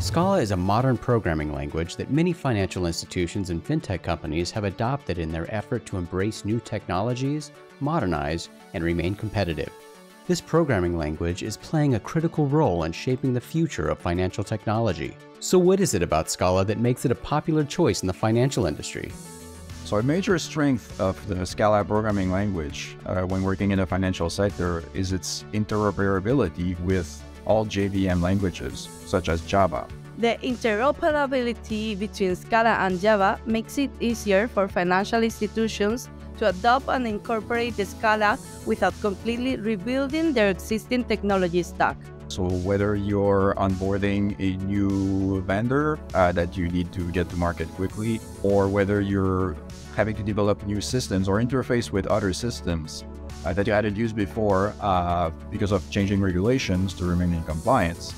Scala is a modern programming language that many financial institutions and fintech companies have adopted in their effort to embrace new technologies, modernize, and remain competitive. This programming language is playing a critical role in shaping the future of financial technology. So, what is it about Scala that makes it a popular choice in the financial industry? So, a major strength of the Scala programming language uh, when working in the financial sector is its interoperability with all JVM languages, such as Java. The interoperability between Scala and Java makes it easier for financial institutions to adopt and incorporate the Scala without completely rebuilding their existing technology stack. So whether you're onboarding a new vendor uh, that you need to get to market quickly, or whether you're having to develop new systems or interface with other systems uh, that you hadn't used before uh, because of changing regulations to remain in compliance,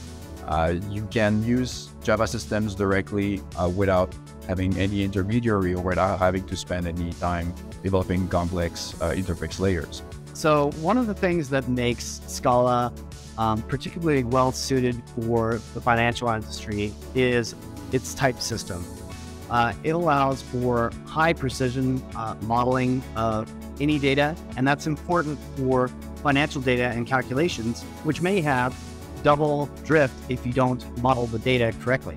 uh, you can use Java systems directly uh, without having any intermediary or without having to spend any time developing complex uh, interface layers. So one of the things that makes Scala um, particularly well suited for the financial industry is its type system. Uh, it allows for high precision uh, modeling of any data, and that's important for financial data and calculations, which may have double drift if you don't model the data correctly.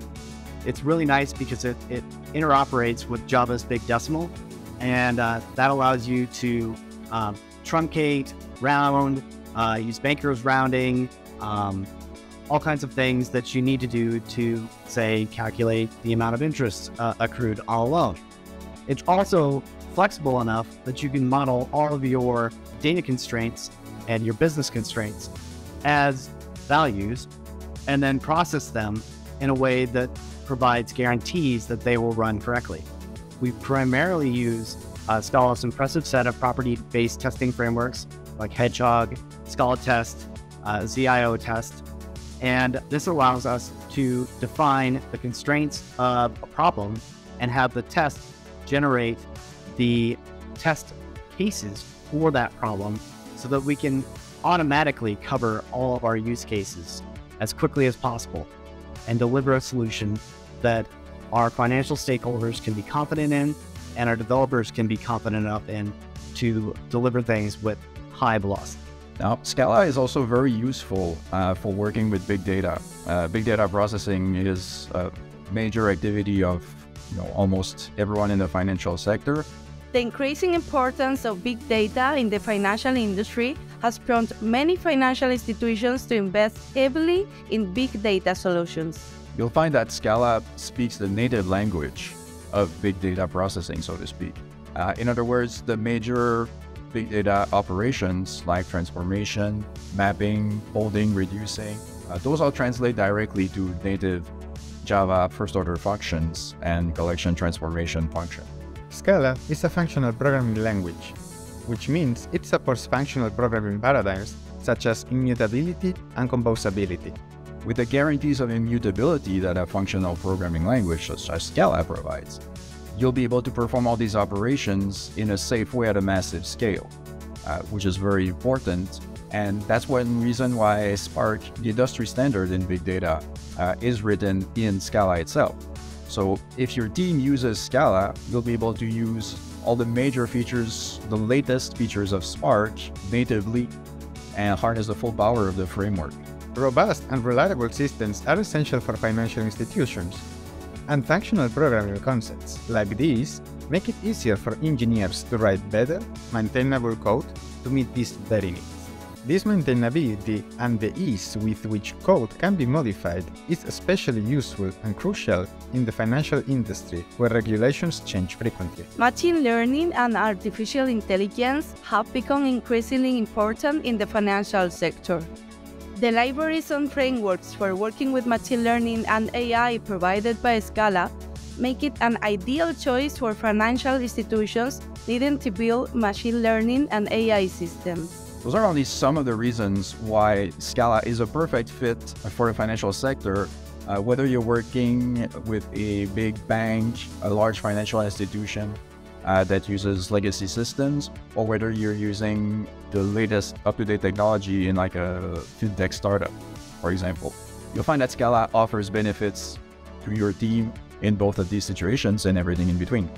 It's really nice because it, it interoperates with Java's big decimal, and uh, that allows you to um, truncate, round, uh, use Banker's rounding, um, all kinds of things that you need to do to, say, calculate the amount of interest uh, accrued on a loan. It's also flexible enough that you can model all of your data constraints and your business constraints as values and then process them in a way that provides guarantees that they will run correctly. We primarily use uh, Scala's impressive set of property based testing frameworks like Hedgehog, Scala Test, uh, ZIO Test, and this allows us to define the constraints of a problem and have the test generate the test cases for that problem so that we can automatically cover all of our use cases as quickly as possible and deliver a solution that our financial stakeholders can be confident in and our developers can be confident enough in to deliver things with high velocity. Now, Scala is also very useful uh, for working with big data. Uh, big data processing is a major activity of you know, almost everyone in the financial sector. The increasing importance of big data in the financial industry has prompted many financial institutions to invest heavily in big data solutions. You'll find that Scala speaks the native language of big data processing, so to speak. Uh, in other words, the major big data operations like transformation, mapping, folding, reducing, uh, those all translate directly to native Java first order functions and collection transformation function. Scala is a functional programming language, which means it supports functional programming paradigms such as immutability and composability. With the guarantees of immutability that a functional programming language such as Scala provides, you'll be able to perform all these operations in a safe way at a massive scale, uh, which is very important. And that's one reason why Spark, the industry standard in big data, uh, is written in Scala itself. So if your team uses Scala, you'll be able to use all the major features, the latest features of Spark natively and harness the full power of the framework. Robust and reliable systems are essential for financial institutions, and functional programming concepts like these make it easier for engineers to write better, maintainable code to meet these very needs. This maintainability and the ease with which code can be modified is especially useful and crucial in the financial industry where regulations change frequently. Machine learning and artificial intelligence have become increasingly important in the financial sector. The libraries and frameworks for working with machine learning and AI provided by Scala make it an ideal choice for financial institutions needing to build machine learning and AI systems. Those are only some of the reasons why Scala is a perfect fit for the financial sector. Uh, whether you're working with a big bank, a large financial institution uh, that uses legacy systems, or whether you're using the latest up-to-date technology in like a fintech startup, for example. You'll find that Scala offers benefits to your team in both of these situations and everything in between.